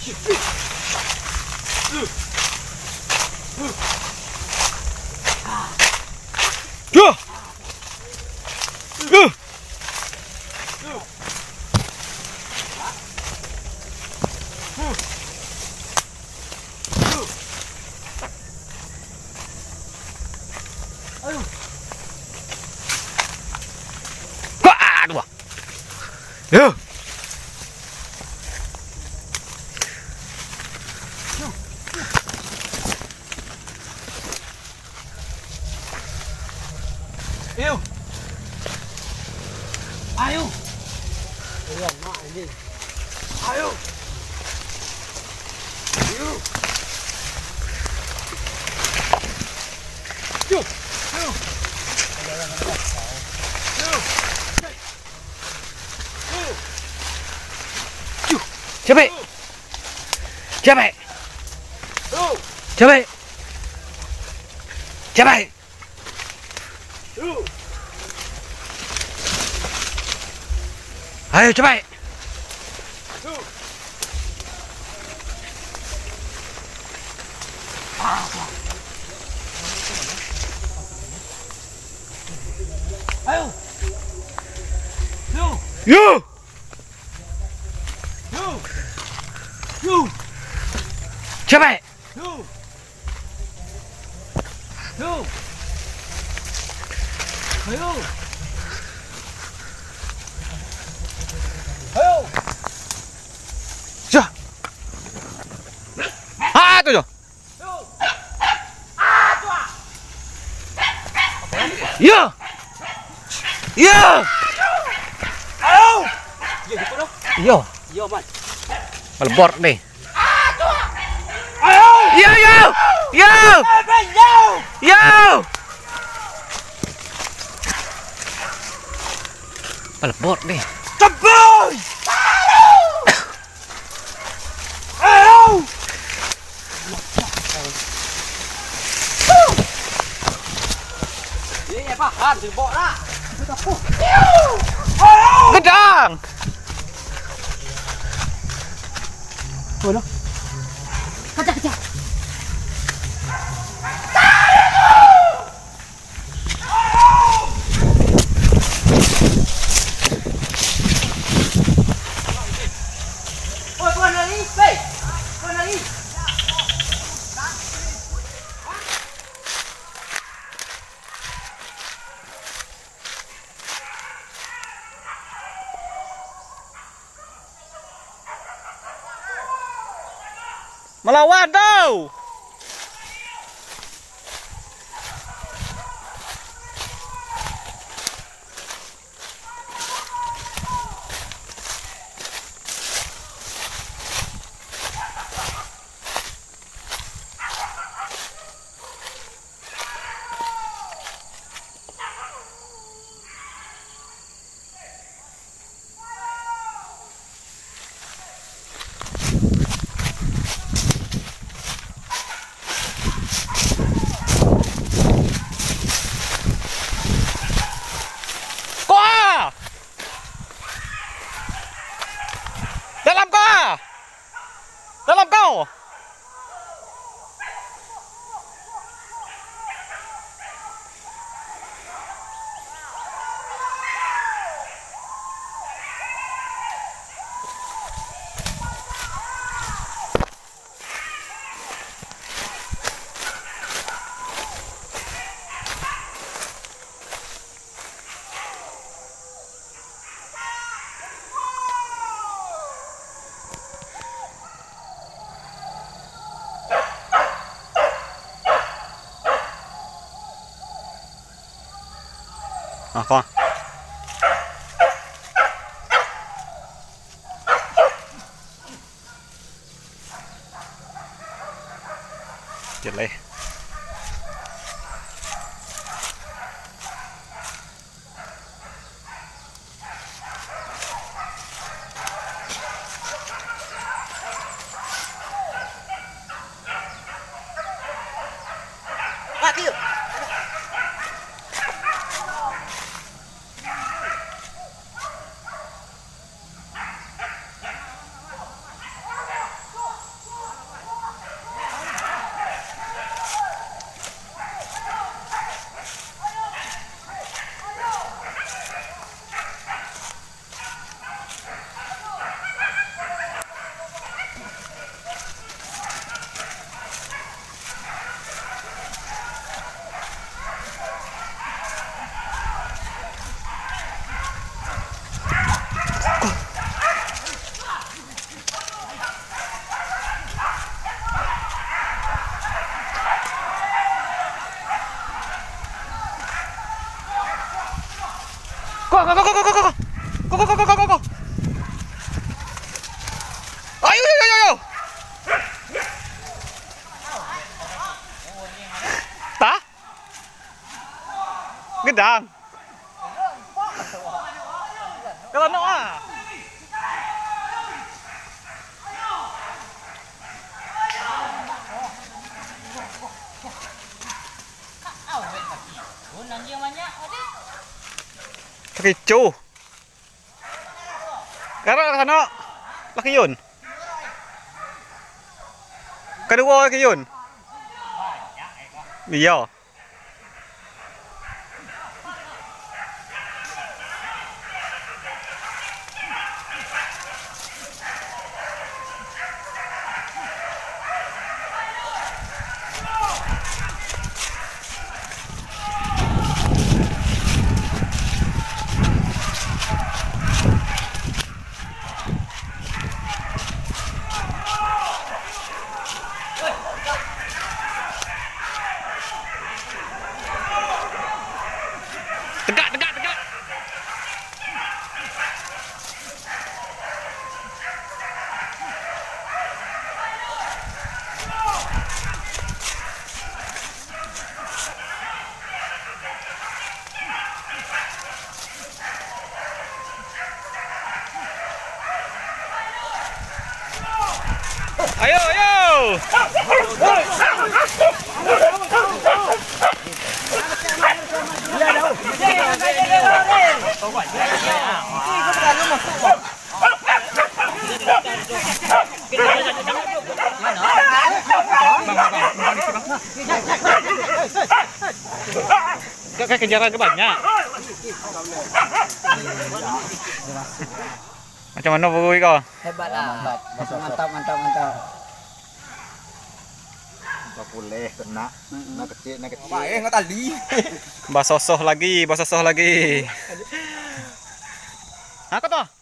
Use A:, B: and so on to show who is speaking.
A: Shit. 야! 에요! 아유! 아유! 아유! 아유! chết mẹ chết mẹ chết mẹ chết mẹ ấy chết mẹ Ayo! Yo! 제발! 가요! 가요! 자!
B: 아, 또죠!
A: 야! 야! 아우! 이게 이거 끊어? 이어. 이어만. Melebor nih. Ayo. Yo yo. Yo. Yo. Yo. Melebor nih. Tebal. Ayo. Ini apa? Han, dibawa lah. Ayo.
B: Gedang. बोलो। खचा खचा Melawan tau. 啊放 go go go go go go go go go go go go go Ay, ay, ay, ay, ay. Tá? Gedang. Kalau nak ah. Hãy subscribe cho kênh Ghiền Mì Gõ Để không bỏ lỡ những video hấp dẫn Tricho. Karo kano? Laki yun. Kaduwa laki yun. Iya. Ayo, ayo. Kayak kejaran ke banyak. Macam mana bui kau?
C: Hebat lah. Mantap, mantap, mantap.
D: boleh kena nak kecil nak kecil Baik, nggak tali.
B: Basosoh lagi, basosoh lagi. Aku tuh.